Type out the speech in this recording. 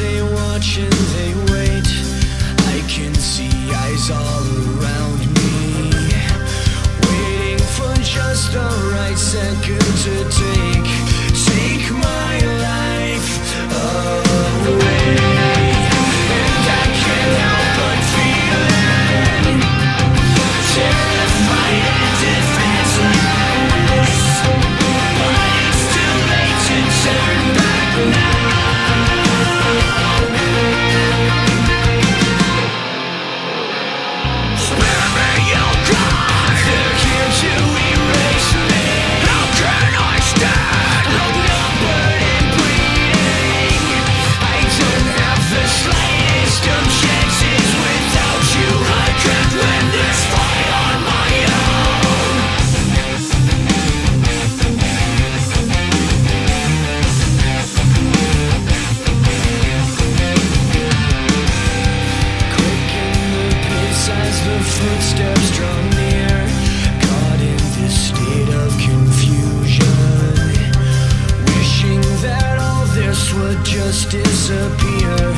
they watch and they wait. I can see eyes all around me. Waiting for just the right second to disappear.